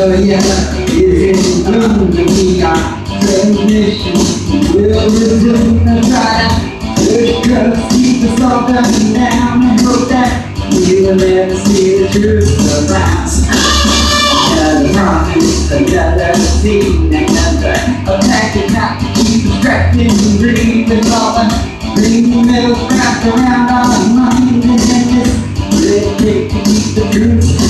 under me our transmission will resume the trial. Push cuts, keep us all coming down and hope that we will never see the truth lies. Another promise, another scene, another attack is not to keep distracted and breathing all the green metal wrapped around our minds and this red tape to keep the truth